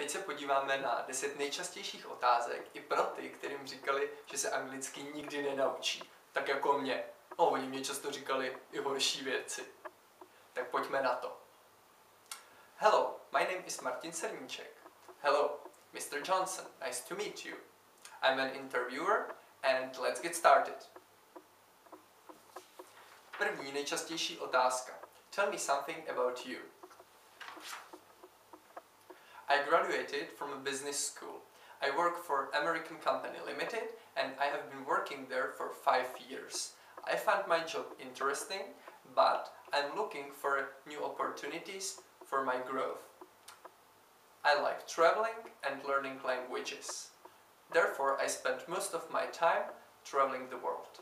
Teď se podíváme na 10 nejčastějších otázek i pro ty, kterým říkali, že se anglicky nikdy nenaučí. Tak jako mě. No, oni mě často říkali i horší věci. Tak pojďme na to. Hello, my name is Martin Serníček. Hello, Mr. Johnson, nice to meet you. I'm an interviewer and let's get started. První nejčastější otázka. Tell me something about you. I graduated from a business school. I work for American Company Limited and I have been working there for five years. I find my job interesting, but I'm looking for new opportunities for my growth. I like traveling and learning languages. Therefore, I spend most of my time traveling the world.